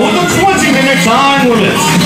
with a 20 minute time limit.